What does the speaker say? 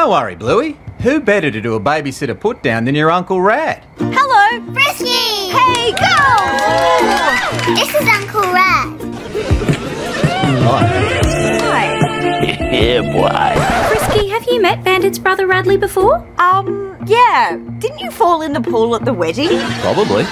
Don't worry, Bluey. Who better to do a babysitter put down than your Uncle Rad? Hello. Frisky! Hey, go! This is Uncle Rad. Hi. Yeah, boy. Frisky, have you met Bandit's brother Radley before? Um, yeah. Didn't you fall in the pool at the wedding? Probably.